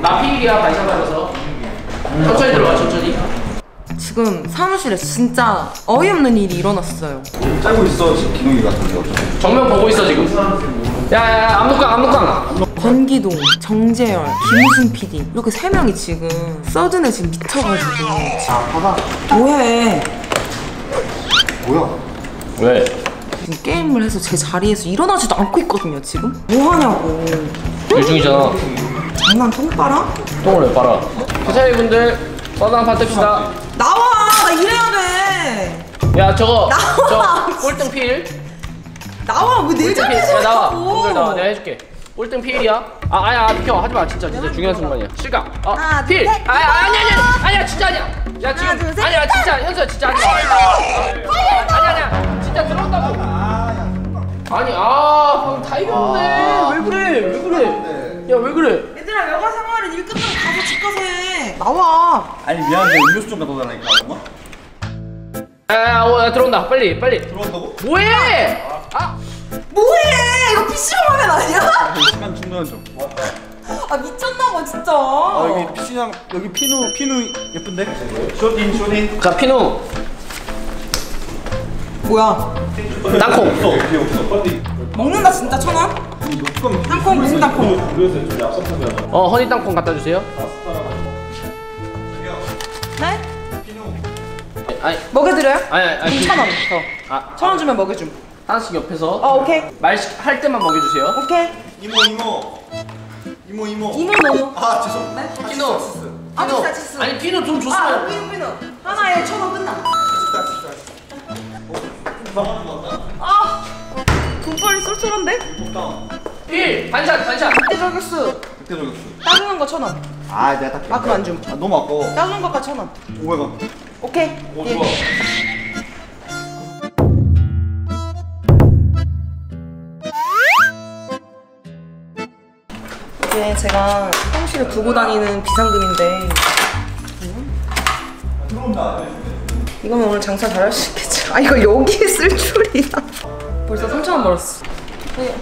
나 피일이야 반찬 받아서 천천히 들어가 천천히 지금 사무실에 진짜 어이없는 일이 일어났어요. 짜고 있어 지금 기둥이 같은 거. 정면 보고 있어 지금 야야야 압록강 압록강 권기동, 정재열, 김우순 PD 이렇게 세 명이 지금 서든에 지금 미쳐가지고 봐봐. 뭐해? 뭐야? 왜? 지금 게임을 해서 제 자리에서 일어나지도 않고 있거든요 지금? 뭐 하냐고. 일 중이잖아. 장난 통빠라? 똥을 왜 빨아? 회사의 분들 서드 한판 뜹시다. 나와! 나 일해야 돼! 야 저거 나와. 저 꼴등 피일? 나와! 왜내 꼴등 피일 자리에서 야 나와. 자꾸. 형들 나와. 내가 해줄게. 꼴등 피일이야? 아 아야 비켜. 하지마 진짜. 진짜 중요한 순간이야. 실각 어 하나, 둘, 필. 셋. 아야 아니 아니 아니 아니야 진짜 아니야. 야 지금. 둘, 셋. 아니야 진짜 현수야 진짜 아니야. 아니 아니야. 진짜 들어온다고 아니 아 방금 다 이겼네. 왜 그래? 왜 그래? 야 왜 그래? 얘들아 여가 생활은 일 끝나고 가서 집 가서 해. 나와. 아니 미안한데 음료수 좀 갖다 달라니까 엄마. 야, 어, 야 들어온다. 빨리 빨리. 들어온다고? 뭐해? 아 뭐해? 이거 PC방 화면 아니야? 시간 충전 좀. 아 미쳤나봐 진짜. 아 여기 PC장 여기 피누 피누 예쁜데? 쇼딘 쇼딘. 자 피누 뭐야? 땅콩. 먹는다 진짜 천 원? 땅콩 무슨 땅콩? 어 허니 땅콩 갖다 주세요. 네? 아니. 먹여드려요? 아니 아니 천 원. 더. 아. 천원 주면 먹여줌. 하나씩 옆에서. 어 오케이. 말할 때만 먹여주세요. 오케이. 이모 이모. 이모 이모. 이모 노노 아 죄송. 네? 피누 아 피누. 치스 치스 아니 피누 좀아 줬으면 피누 피누 하나에 천 원 끝나 아 돈벌이 쏠쏠한데? 필 반찬 반찬 그때 저격수 그때 저겼어. 따주는 거 천 원 아 내가 딱. 아, 그럼 안 줌. 아 너무 아까워. 따주는 거가 천원 500원. 오케이 오 예. 좋아. 이게 제가 사무실에 두고 다니는 비상금인데 이거면 오늘 장사 잘할 수 있겠죠 아 이거 여기에 쓸 줄이야 벌써 3천원 벌었어 네.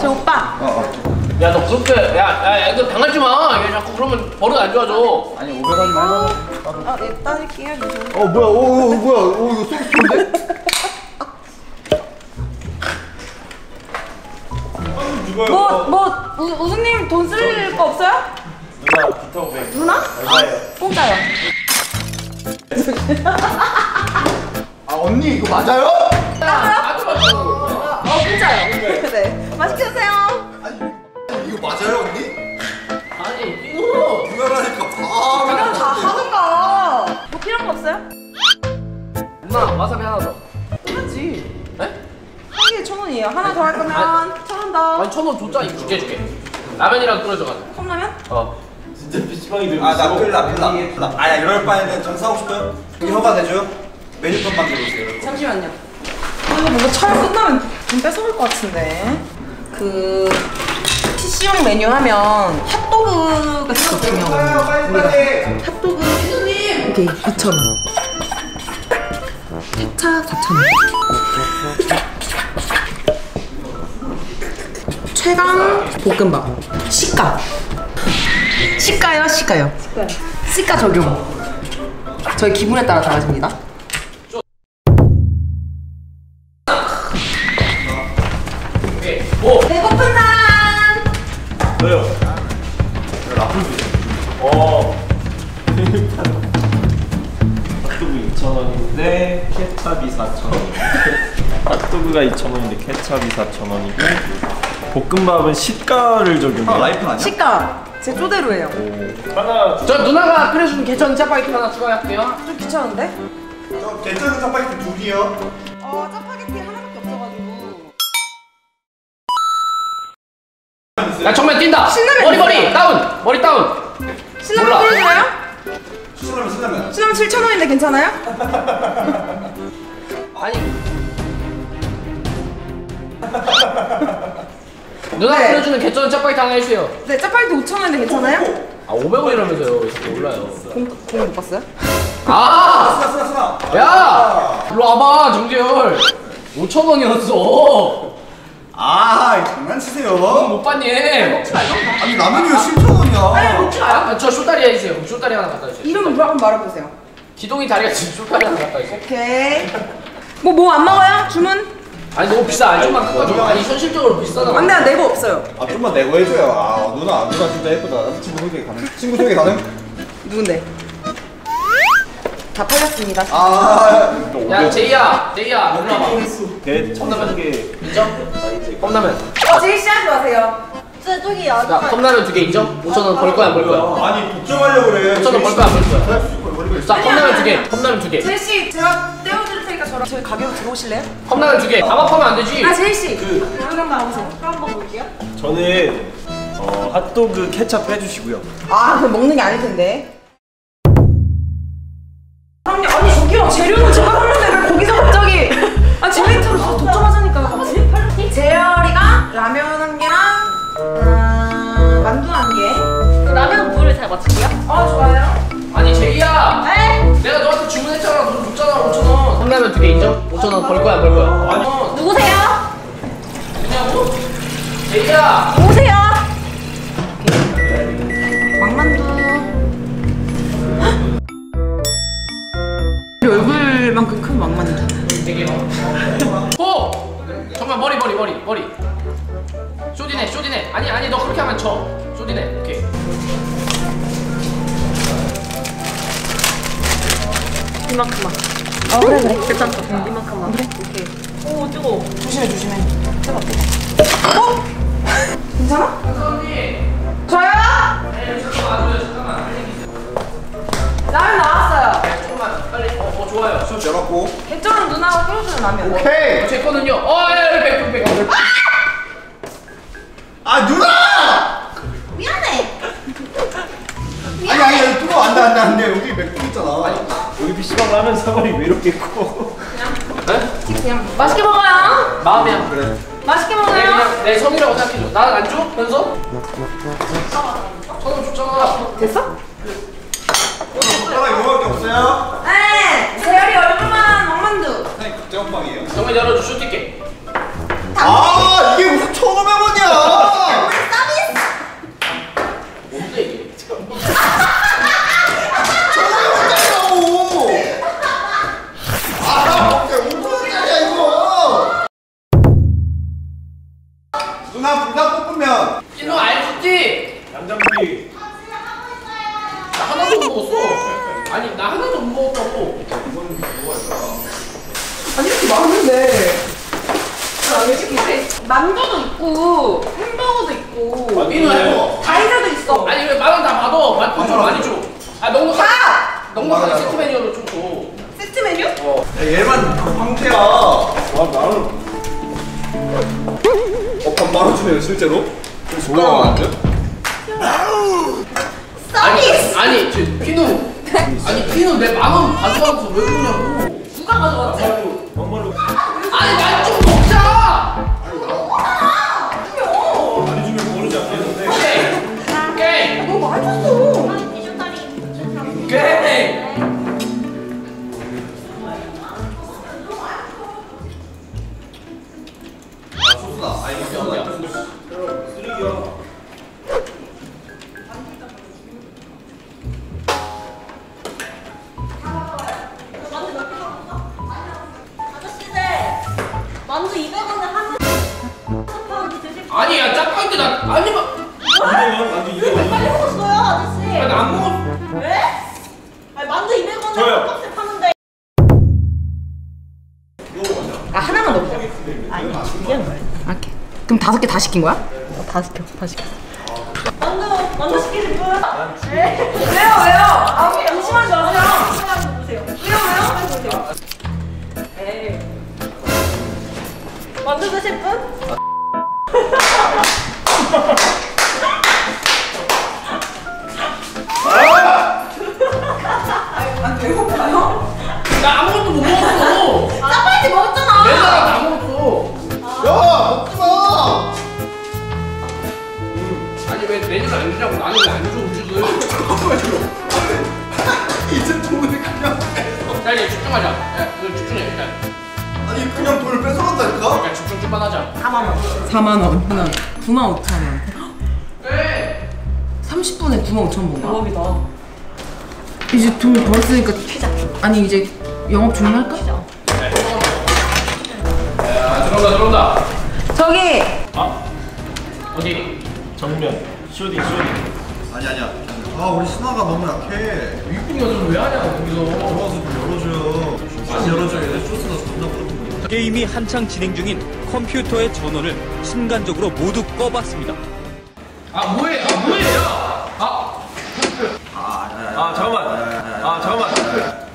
저 오빠 어, 어. 야 너 그렇게 야야 이거 당하지 마 얘 자꾸 그러면 버릇 안 좋아져 아니 500원이면 할만해. 아네 따질게요 어 뭐야? 오, 오 뭐야? 오 이거 소스인데? 뭐, 뭐, 우, 우수님 돈 쓸 거 없어요? 누나 비타오백 누나? 얼마예요? 공짜요 아 언니 이거 맞아요? 맞아 맞아 어, 공짜요 네 맛있게 드세요 아니 이거 맞아요 언니? 아니 피누 누나라니까 바로. 그럼 다 하든가 뭐 필요한 거 없어요? 누나 와사비 하나 더 그렇지 에? 한 개에 천 원이에요 하나 더 할 거면 천 원 더 아니 천 원 줬자 이거 줄게 줄게 라면이랑 끓여줘가지고 컵라면? 어 진짜 PC방이 들고 아나 있어 필라 필라 필라. 아야 이럴 바에는 전 사고 싶어요. 이 허가 되죠? 메뉴판 만들어주세요. 잠시만요. 아, 뭔가 촬영 끝나면 좀 뺏어올 것 같은데. 그 PC용 메뉴 하면 핫도그가 진짜 중요하거든요. 우리가 핫도그 이게 2,000원. 세차 4,000원. 최강 볶음밥. 시가. 시가요, 시가요. 시가 적용. 저희 기분에 따라 달라집니다. 오 배고픈 사람! 왜요? 어 핫도그 2,000원인데 케찹이 4,000원 핫도그가 2,000원인데 케찹이 4,000원이고 볶음밥은 시가를 적용해요 아 라이프 아니야? 시가 제 쪼대로예요. 하나 저 누나가 끓여주는 개천 짜파게티 하나 추가할게요 좀 귀찮은데? 저 괜찮은 짜파게티 두 개요. 야 정면 뛴다 신라면 머리 머리. 다운 머리 다운 신라면 몰라. 끓여줘요? 신라면 신라면. 신라면 7천 원인데 괜찮아요? 아니 누나가 네. 끓여주는 개천 짜파게티 하나 해주세요 네 짜파게티 5천 원인데 괜찮아요? 아 500원이라면서요 왜 자꾸 올라요 공못 봤어요? 아! 쓰나 쓰나 쓰나. 야! 일로 와봐 정재열 5천 원이었어 아 장난치세요 못 봤니? 아니 라면이요 7,000원이야 빨리 먹지 마요. 아, 저 쇼다리 해주세요. 쇼다리 하나 갖다 주세요. 이름은 뭐 한번 말해보세요. 기동이 다리가 지금 쇼다리 하나 갖다 주세요. 오케이. 뭐 뭐 안 먹어요? 주문? 아니 너무 비싸. 아니 좀만 깎아줘. 아니 현실적으로 비싸잖아. 안돼 내고 없어요. 아 좀만 내고 해줘요 아 누나 누나 진짜 예쁘다 친구 소개 가능? 친구 소개 가능? 누군데? 다 팔렸습니다. 아 야 제이야, 제이야, 일로 와봐. 내 청소하게 인정? 컵라면. 어 제일 씨하지 마세요. 저 저기 야 컵라면 두 개 인정? 5천 원 벌 거야, 벌 거야. 아니 독점하려고 그래 5천 원벌 거야, 벌 거야. 자 컵라면 두 개, 컵라면 두 개. 제일 씨 제가 떼어드릴 테니까 저랑 저희 가게로 들어오실래요? 컵라면 두 개. 담합하면 안 되지. 아 제일 씨. 여기랑 나오세요. 한번 볼게요. 저는 어, 핫도그 케찹 빼주시고요. 아 그럼 먹는 게 아닐 텐데. 저기요 재료는 제가 샀는데 왜 거기서 갑자기 아다 독점하자니까 같이 재열이가 라면 한 개랑 음, 만두 한 개. 라면 물을 잘 맞출게요. 아 좋아요. 아니 제이야. 네. 내가 너한테 주문했잖아. 돈 줬잖아, 5천 원. 컵라면 두 개 인정? 5천 원 벌 거야, 벌 거야. 아니. 누구세요? 그냐고? 제이야. 누구세요? 정말 머리 머리 머리 머리 쇼디네 쇼디네 아니 아니 너 그렇게 하면 져 쇼디네 오케이 이만큼만. 어 그래 그래. 괜찮다. 이만큼만. 그래. 오케이. 오 뜨거. 조심해 조심해. 해봐. 어? 괜찮아? 선생님 저요? 네 잠깐만 와줘요 잠깐만 라면 나왔어요. 네, 조금만 빨리 어, 어 좋아요 손 내갖고 개쩌는 누나하고 끓여주는 라면. 오케이 제 거는요 어 예 백분 백분 아 누나! 미안해. 아니 아니 여기 뜨거워 안돼 안 돼 안 돼 여기 맥주 있잖아 여기 PC방 라면 사거리 왜 이렇게 커? 그냥 맛있게 먹어요. 마음이야 그래 맛있게 내 먹어요. 그냥 내 성이라고 생각해줘 나안 줘? 현서? 천원 줬잖아 됐어? 젓가락 이거밖에 없어요? 네. 재열이 얼굴만 왕만두. 국제빵이에요? 정말 열어줘 쇼티게 아 이게 무슨 1,500원이야 만두도 있고 햄버거도 있고 민호 해보 다이자도 있어. 아니 왜 만원 다 받아 맛도 좀 많이 줘 아 넉넉하게 다! 넉넉하게 맞아. 세트 메뉴로 좀 줘 세트 메뉴? 어. 야, 얘만 황태야 와 나는 어밥 말아주네요 실제로? 좋아 안 돼? 아니 아니 저 피누 아니 피누 내만원 가져가면서 왜 그러냐고 누가 가져왔지? 정말로 아니 난좀 오케이 소스다 아 이거 소스다 쓰레기야 아저씨들 만두 200원에 한 파운드 드실 아니 야 짜파게티 나 아니 마 이거는 만두 이거 빨리 먹었어요 아저씨. 아니 나안 먹어 왜? 만두 200원에 저요. 한 박스 파는데. 아 하나만 더 먹자. 아니 미안 거야. 오케이. 그럼 다섯 개 다 시킨 거야? 다 시켜 다 시켜. 만두 만두 시키실 분? 네. 왜요 4만 원. 9만 5천 원. 네 30분에 9만 5천 원? 대박이다. 이제 돈 벌었으니까 튀자. 아니 이제 영업 종료할까? 야 들어온다 들어온다 저기 어디? 정면. 쇼딩 쇼딩. 아니 아니야 아 우리 신화가 너무 약해 윗분이 연습을 왜 하냐 거기서 들어와서 좀 열어줘요 다시 열어줘야 돼 쇼스가 존나 부럽거든 게임이 한창 진행 중인 컴퓨터의 전원을 순간적으로 모두 꺼봤습니다. 아 뭐해 아 뭐해 야아 아 잠깐만. 아 잠깐만.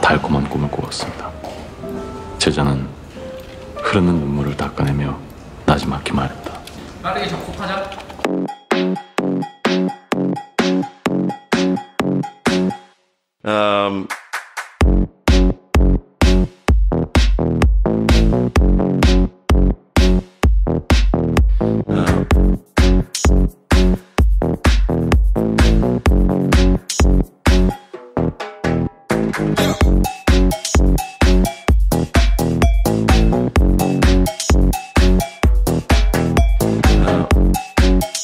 달콤한 꿈을 꾸었습니다. 제자는 흐르는 눈물을 닦아내며 나지막히 말했다. 빠르게 접속하자